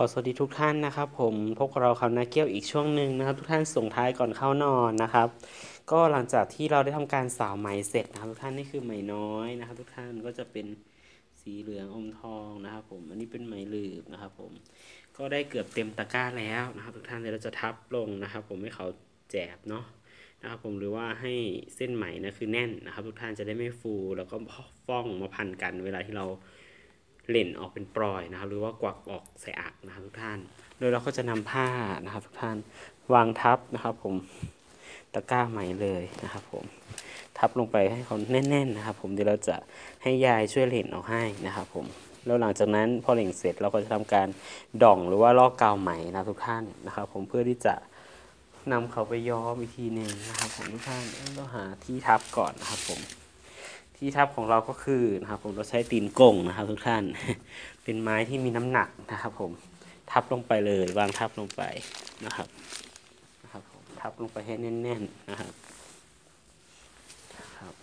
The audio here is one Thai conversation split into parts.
ขอสวัสดีทุกท่านนะครับ ผมพบกับเราคำนาเกี้ยวอีกช่วงหนึ่งนะครับ ทุกท่านส่งท้ายก่อนเข้านอนนะครับ ก็หลังจากที่เราได้ทำการสาวไหมเสร็จนะครับทุกท่านนี่คือไหมน้อยนะครับ ทุกท่านก็จะเป็นสีเหลืองอมทองนะครับ ผมอันนี้เป็นไหมหลืบนะครับ ผมก็ได้เกือบเต็มตะกร้าแล้วนะครับ ทุกท่านเดี๋ยวเราจะทับลงนะครับ ผมให้เขาแจบเนาะนะครับผมหรือว่าให้เส้นไหมนะคือแน่นนะครับ ทุกท่านจะได้ไม่ฟูแล้วก็ฟ้องมาพันกันเวลาที่เรา เล่นออกเป็นปลอยนะครับ หรือว่ากวักออกใส่อักนะครับทุกท่าน โดยเราก็จะนำผ้านะครับ ทุกท่านวางทับนะครับ ผมตะกร้าไหม่เลยนะครับ ผมทับลงไปให้เขาแน่น ๆ นะครับ ผมเดี๋ยวเราจะให้ยายช่วยเล่นออกให้นะครับ ผมแล้วหลังจากนั้นพอเล่งเสร็จเราก็จะทำการด่องหรือว่าลอกกาวไหมนะทุกท่านนะครับ ผมเพื่อที่จะนำเขาไปย้อมอีกทีหนึ่งนะครับผมทุกท่านต้องหาที่ทับก่อนนะครับผม ที่ทับของเราก็คือนะครับผมเราใช้ตีนกงนะครับทุกท่าน เป็นไม้ที่มีน้ำหนักนะครับ ผมทับลงไปเลยวางทับลงไปนะครับนะครับผมทับลงไปให้แน่น ๆนะครับครับ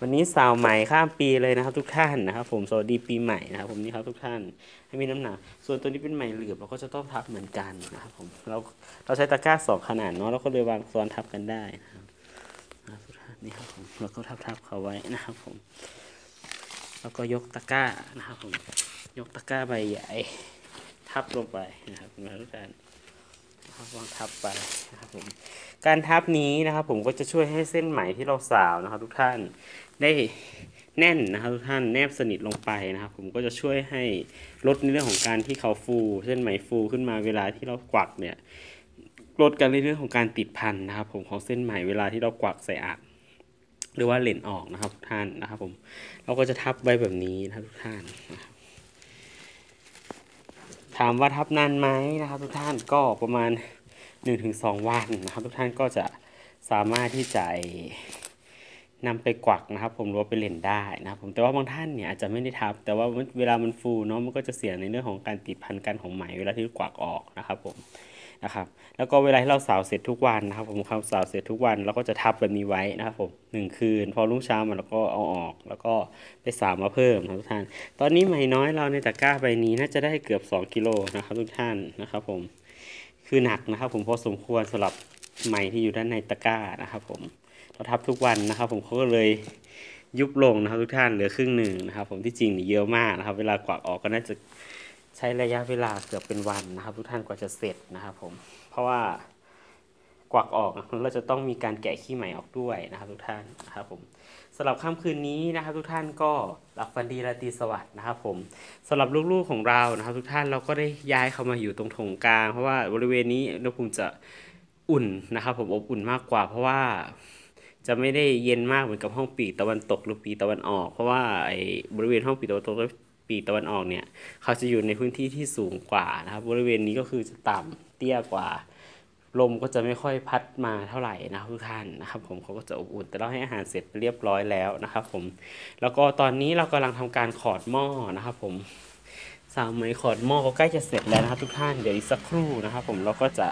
วันนี้สาวใหม่ข้ามปีเลยนะครับทุกท่านนะครับผมสวัสดีปีใหม่นะครับ ผมนี่ครับทุกท่านให้มีน้ำหนัก ส่วนตัวนี้เป็นไหมเหลือบเราก็จะต้องทับเหมือนกันนะครับผมเราเราใช้ตะกร้าสองขนาดเนาะเราก็เลยวางซ้อนทับกันได้นะครับ นี่ครับผมเราก็ทับทับเขาไว้นะครับผม แล้วก็ยกตะกร้านะครับผม ยกตะกร้าใบใหญ่ทับลงไปนะครับมาทุกท่านนะครับวางทับไปนะครับผม การทับนี้นะครับผมก็จะช่วยให้เส้นไหมที่เราสาวนะครับ ทุกท่านได้แน่นนะครับทุกท่านแนบสนิทลงไปนะครับ ผมก็จะช่วยให้ลดในเรื่องของการที่เขาฟูเส้นไหมฟูขึ้นมาเวลาที่เรากวักเนี่ยลดกันในเรื่องของการติดพันนะครับ ผมของเส้นไหมเวลาที่เรากวักใส่อัก หรือว่าเลนออกนะครับทุกท่านนะครับผมเราก็จะทับไว้แบบนี้นะครับทุกท่าน ถามว่าทับนานไหมนะครับ ทุกท่านก็ประมาณ 1-2 วันนะครับ ทุกท่านก็จะสามารถที่จะนำไปกวักนะครับ ผมรือว่าไปเล่นได้นะครับผมแต่ว่าบางท่านเนี่ยอาจจะไม่ได้ทับ แต่ว่าเวลามันฟูเนาะมันก็จะเสียในเรื่องของการติดพันกันของไหมเวลาที่กวักออกนะครับผม นะครับแล้วก็เวลาที่เราสาวเสร็จทุกวันนะครับผมเขาสาวเสร็จทุกวันเราก็จะทับแบบนี้ไว้นะครับผมหนึ่งคืน พอรุ่งเช้ามาเราก็เอาออก แล้วก็ไปสาวมาเพิ่มนะทุกท่าน ตอนนี้ไหมน้อยเราในตะกร้าใบนี้น่าจะได้เกือบ 2 กิโลนะครับทุกท่านนะครับผมคือหนักนะครับผมพอสมควรสำหรับไหมที่อยู่ด้านในตะกร้านะครับผมเราทับทุกวันนะครับ ผมเขาก็เลยยุบลงนะครับทุกท่านเหลือครึ่งหนึ่งนะครับ ผมที่จริงนี่เยอะมากนะครับ เวลากวาดออกก็น่าจะ ใช้ระยะเวลาเกือบเป็นวันนะครับ ทุกท่านกว่าจะเสร็จนะครับผมเพราะว่ากวักออกเราจะต้องมีการแกะขี้ใหม่ออกด้วยนะครับ ทุกท่านนะครับผมสำหรับค่ำคืนนี้นะครับ ทุกท่านก็หลับฝันดีราตรีสวัสดิ์นะครับผมสำหรับลูกๆของเรานะครับ ทุกท่านเราก็ได้ย้ายเข้ามาอยู่ตรงถงกลาง เพราะว่าบริเวณนี้อุณหภูมิจะอุ่นนะครับผมอบอุ่นมากกว่า เพราะว่าจะไม่ได้เย็นมากเหมือนกับห้องปีกตะวันตกหรือปีกตะวันออก เพราะว่าไอ้บริเวณห้องปีกตะวันตก ปีกตะวันออกเนี่ยเขาจะอยู่ในพื้นที่ที่สูงกว่านะครับ บริเวณนี้ก็คือจะต่ำเตี้ยกว่า ลมก็จะไม่ค่อยพัดมาเท่าไหร่นะทุกท่านนะครับ ผมเขาก็จะอบอุ่นแต่เราให้อาหารเสร็จเรียบร้อยแล้วนะครับ ผม แล้วก็ตอนนี้เรากำลังทำการขอดหม้อนะครับ ผมสาวไหมขอดหม้อก็ใกล้จะเสร็จแล้วนะครับ ทุกท่านเดี๋ยวอีกสักครู่นะครับ ผมเราก็จะ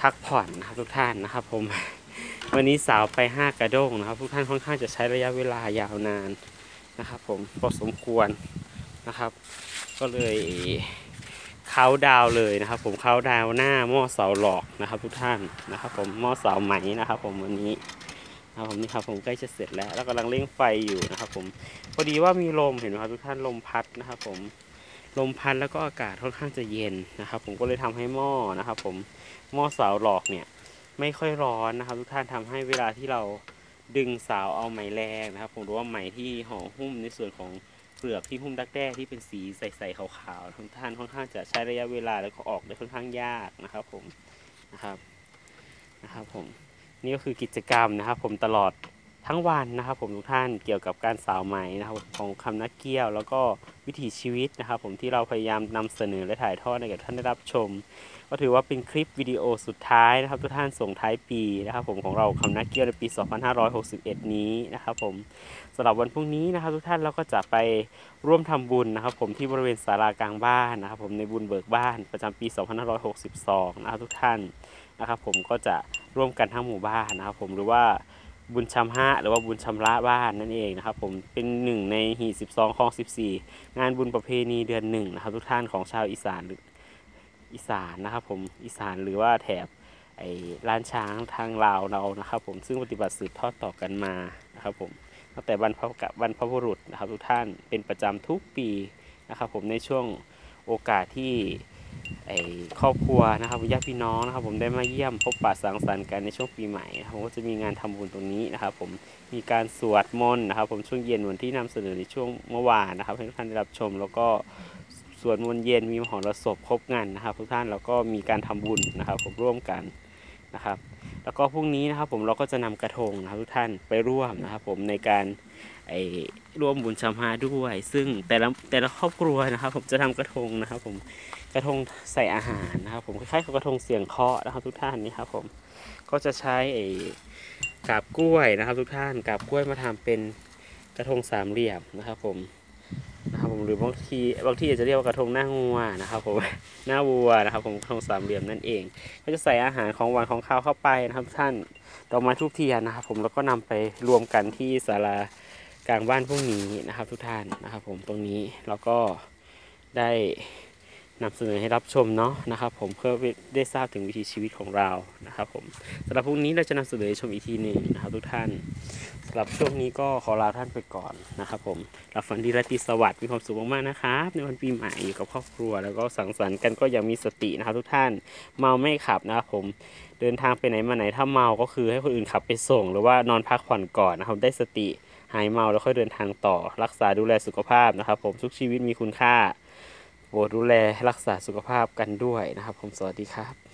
พักผ่อนนะครับทุกท่านนะครับ ผมวันนี้สาวไปห้ากระด้งนะครับ ทุกท่านค่อนข้างจะใช้ระยะเวลายาวนาน นะครับผมพอสมควรนะครับ ก็เลยเขาดาวเลยนะครับ ผมเขาดาวหน้าหม้อเสาหลอกนะครับ ทุกท่านนะครับ ผมหม้อเสาไหมนะครับ ผมวันนี้นะครับผมนี่ครับผมใกล้จะเสร็จแล้วแล้วกำลังเร่งไฟอยู่นะครับ ผมพอดีว่ามีลมเห็นไหมครับทุกท่านลมพัดนะครับ ผมลมพัดแล้วก็อากาศค่อนข้างจะเย็นนะครับ ผมก็เลยทำให้หม้อนะครับ ผมหม้อเสาหลอกเนี่ยไม่ค่อยร้อนนะครับ ทุกท่านทำให้เวลาที่เรา ดึงสาวเอาไหมแรงนะครับ ผมรู้ว่าไหมที่ห่อหุ้มในส่วนของเปลือกที่หุ้มดักแด้ที่เป็นสีใสๆขาวๆทุกท่านค่อนข้างจะใช้ระยะเวลาแล้วก็ออกได้ค่อนข้างยากนะครับ ผมนะครับนะครับ ผมนี่ก็คือกิจกรรมนะครับ ผมตลอดทั้งวันนะครับ ผมทุกท่านเกี่ยวกับการสาวไหมนะครับ ของคำนักเกี้ยวแล้วก็ วิถีชีวิตนะครับผมที่เราพยายามนำเสนอและถ่ายทอดให้กับท่านได้รับชม ก็ถือว่าเป็นคลิปวิดีโอสุดท้ายนะครับ ทุกท่านส่งท้ายปีนะครับ ผมของเราคำนักเกี้ยวในปี 2561 นี้นะครับ ผมสำหรับวันพรุ่งนี้นะครับ ทุกท่านเราก็จะไปร่วมทำบุญนะครับ ผมที่บริเวณศาลากลางบ้านนะครับ ผมในบุญเบิกบ้านประจำปี 2562 นะครับทุกท่านนะครับ ผมก็จะร่วมกันทั้งหมู่บ้านนะครับ ผมหรือว่า บุญชำฮะหรือว่าบุญชำระบ้านนั่นเองนะครับผมเป็นหนึ่งในหีสิบสองของสิบสี่งานบุญประเพณีเดือนหนึ่งนะครับ ทุกท่านของชาวอีสานหรืออีสานนะครับผมอีสานหรือว่าแถบไอ้ล้านช้างทางลาวเรานะครับผมซึ่งปฏิบัติสืบทอดต่อกันมานะครับผมตั้งแต่บรรพกับบรรพบุรุษนะครับ ทุกท่านเป็นประจำทุกปีนะครับผมในช่วงโอกาสที่ ครอบครัวนะครับญาติพี่น้องนะครับ ผมได้มาเยี่ยมพบปะสังสรรค์กันในช่วงปีใหม่นะครับผมก็จะมีงานทำบุญตรงนี้นะครับ ผมมีการสวดมนต์นะครับ ผมช่วงเย็นวันที่นำเสนอในช่วงเมื่อวานนะครับให้ทุกท่านได้รับชม แล้วก็สวดมนต์เย็นมีมหรสพครบงานนะครับ ทุกท่านแล้วก็มีการทำบุญนะครับ ผมร่วมกันนะครับ แล้วก็พรุ่งนี้นะครับ ผมเราก็จะนำกระทงนะครับทุกท่านไปร่วมนะครับ ผมในการ ไอ้ร่วมบุญชำฮาด้วย ซึ่งแต่ละแต่ละครอบครัวนะครับ ผมจะทำกระทงนะครับ ผมกระทงใส่อาหารนะครับ ผมคล้ายๆกับกระทงเสียงเคาะนะครับ ทุกท่านนี่ครับผมก็จะใช้ไอ้กาบกล้วยนะครับ ทุกท่านกาบกล้วยมาทำเป็นกระทงสามเหลี่ยมนะครับ ผมนะครับผมหรือบางทีบางที่อาจจะเรียกว่ากระทงหน้างัวนะครับผมหน้าวัวนะครับ ผมกระทงสามเหลี่ยมนั่นเอง ก็จะใส่อาหารของหวานของข้าวเข้าไปนะครับ ท่านดอกไม้ทูบเทียนนะครับ ผมแล้วก็นำไปรวมกันที่ศาลา กลางบ้านพรุ่งนี้นะครับ ทุกท่านนะครับ ผมตรงนี้เราก็ได้นำเสนอให้รับชมเนาะนะครับ ผมเพื่อได้ทราบถึงวิถีชีวิตของเรานะครับ ผมสำหรับพรุ่งนี้เราจะนำเสนอให้ชมอีกทีหนึ่งนะครับ ทุกท่านสำหรับช่วงนี้ก็ขอลาท่านไปก่อนนะครับ ผมรับฝันดีราตรีสวัสดิ์มีความสุขมากๆนะครับ ในวันปีใหม่อยู่กับครอบครัว แล้วก็สังสรรค์กันก็อย่างมีสตินะครับ ทุกท่านเมาไม่ขับนะครับ ผมเดินทางไปไหนมาไหนถ้าเมาก็คือให้คนอื่นขับไปส่ง หรือว่านอนพักผ่อนก่อนนะครับได้สติ หายเมาแล้วค่อยเดินทางต่อ รักษาดูแลสุขภาพนะครับผมทุกชีวิตมีคุณค่าโปรดดูแลรักษาสุขภาพกันด้วยนะครับ ผมสวัสดีครับ